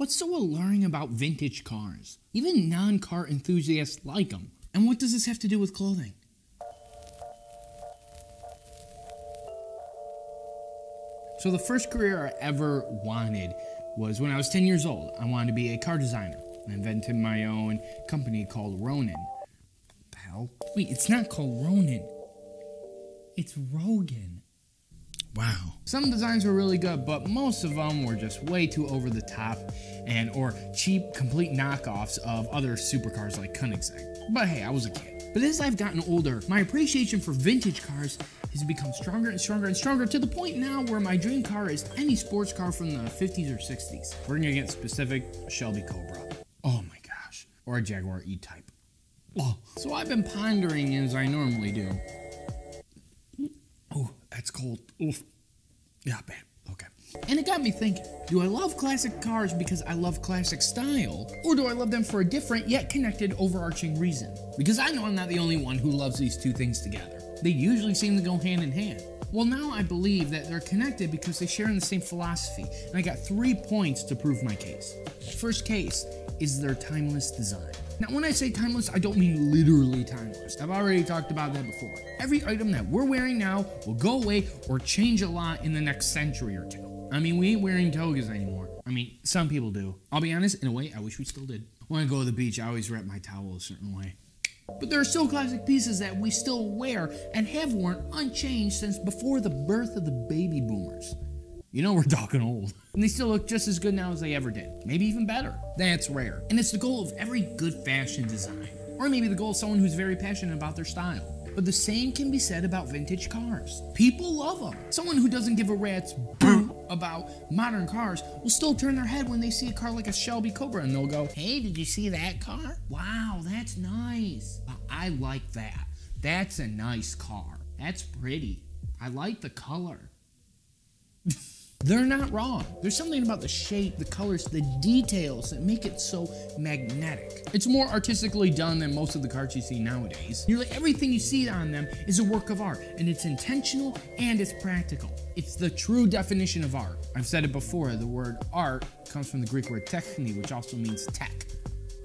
What's so alluring about vintage cars? Even non car enthusiasts like them. And what does this have to do with clothing? So, the first career I ever wanted was when I was 10 years old. I wanted to be a car designer. I invented my own company called Ronin. What the hell? Wait, it's not called Ronin. It's Rogan. Wow. Some designs were really good, but most of them were just way too over the top and or cheap, complete knockoffs of other supercars like Koenigsegg. But hey, I was a kid. But as I've gotten older, my appreciation for vintage cars has become stronger and stronger and stronger to the point now where my dream car is any sports car from the 50s or 60s. We're gonna get specific, Shelby Cobra. Oh my gosh. Or a Jaguar E-Type. Oh. So I've been pondering as I normally do. That's cold. Oof. Yeah, bad. Okay. And it got me thinking, do I love classic cars because I love classic style? Or do I love them for a different yet connected overarching reason? Because I know I'm not the only one who loves these two things together. They usually seem to go hand in hand. Well, now I believe that they're connected because they share in the same philosophy, and I got three points to prove my case. First case is their timeless design. Now, when I say timeless, I don't mean literally timeless. I've already talked about that before. Every item that we're wearing now will go away or change a lot in the next century or two. I mean, we ain't wearing togas anymore. I mean, some people do. I'll be honest, in a way, I wish we still did. When I go to the beach, I always wrap my towel a certain way. But there are still classic pieces that we still wear and have worn unchanged since before the birth of the baby boomers. You know we're talking old. And they still look just as good now as they ever did. Maybe even better. That's rare. And it's the goal of every good fashion design. Or maybe the goal of someone who's very passionate about their style. But the same can be said about vintage cars. People love them. Someone who doesn't give a rat's boot about modern cars will still turn their head when they see a car like a Shelby Cobra and they'll go, Hey, did you see that car? Wow, that's nice. I like that. That's a nice car. That's pretty. I like the color. They're not wrong. There's something about the shape, the colors, the details that make it so magnetic. It's more artistically done than most of the cars you see nowadays. Nearly everything you see on them is a work of art, and it's intentional and it's practical. It's the true definition of art. I've said it before, the word art comes from the Greek word techne, which also means tech.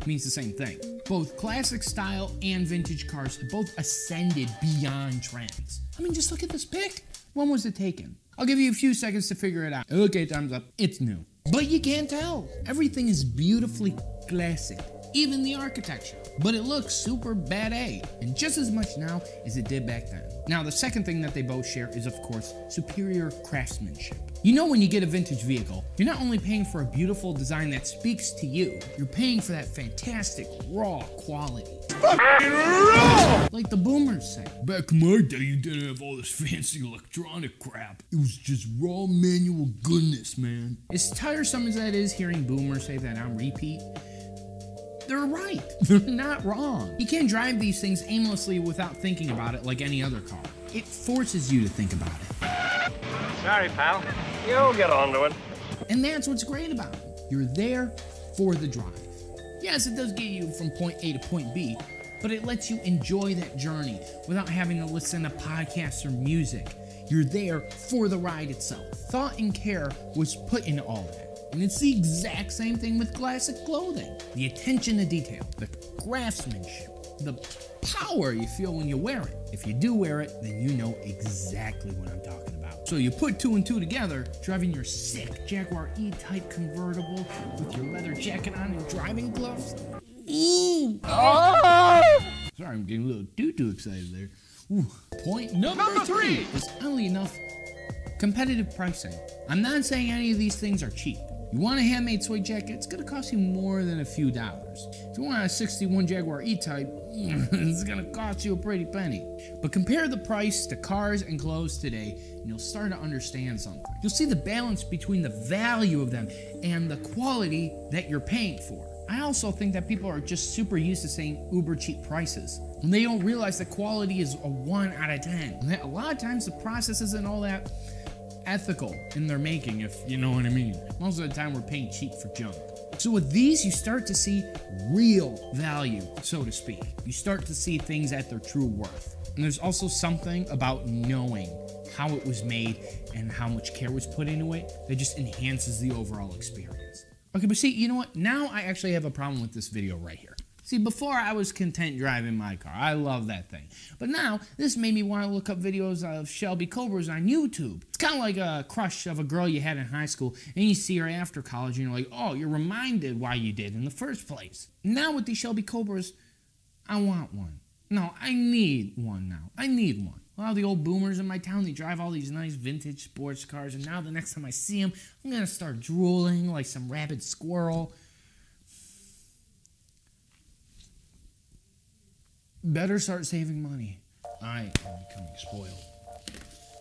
Means the same thing. Both classic style and vintage cars have both ascended beyond trends. I mean, just look at this pic. When was it taken? I'll give you a few seconds to figure it out. Okay, time's up. It's new. But you can't tell. Everything is beautifully classic, even the architecture. But it looks super bad A, and just as much now as it did back then. Now, the second thing that they both share is, of course, superior craftsmanship. You know, when you get a vintage vehicle, you're not only paying for a beautiful design that speaks to you, you're paying for that fantastic raw quality. Like the boomers say. Back in my day, you didn't have all this fancy electronic crap. It was just raw manual goodness, man. As tiresome as that is hearing boomers say that on repeat, they're right. They're not wrong. You can't drive these things aimlessly without thinking about it like any other car. It forces you to think about it. Sorry, pal. You'll get onto it. And that's what's great about it. You're there for the drive. Yes, it does get you from point A to point B, but it lets you enjoy that journey without having to listen to podcasts or music. You're there for the ride itself. Thought and care was put into all that. And it's the exact same thing with classic clothing. The attention to detail, the craftsmanship, the power you feel when you wear it. If you do wear it, then you know exactly what I'm talking about. So you put two and two together, driving your sick Jaguar E-Type convertible with your leather jacket on and driving gloves. Ooh. Oh! Sorry, I'm getting a little too too excited there. Ooh. Point number, number three. three is oddly enough competitive pricing. I'm not saying any of these things are cheap. You want a handmade suede jacket, it's gonna cost you more than a few dollars. If you want a 61 Jaguar E-Type, it's gonna cost you a pretty penny. But compare the price to cars and clothes today, and you'll start to understand something. You'll see the balance between the value of them and the quality that you're paying for. I also think that people are just super used to saying uber cheap prices. And they don't realize that quality is a 1 out of 10. And A lot of times the process isn't all that ethical in their making, if you know what I mean. Most of the time, we're paying cheap for junk. So with these, you start to see real value, so to speak. You start to see things at their true worth. And there's also something about knowing how it was made and how much care was put into it that just enhances the overall experience. Okay, but see, you know what? Now I actually have a problem with this video right here. See, before I was content driving my car. I love that thing. But now, this made me want to look up videos of Shelby Cobras on YouTube. It's kind of like a crush of a girl you had in high school, and you see her after college, and you're like, oh, you're reminded why you did in the first place. Now with these Shelby Cobras, I want one. No, I need one now. I need one. Well, the old boomers in my town, they drive all these nice vintage sports cars, and now the next time I see them, I'm gonna start drooling like some rabid squirrel. Better start saving money. I am becoming spoiled.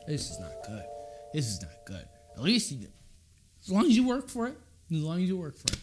This is not good. This is not good. At least, as long as you work for it, as long as you work for it.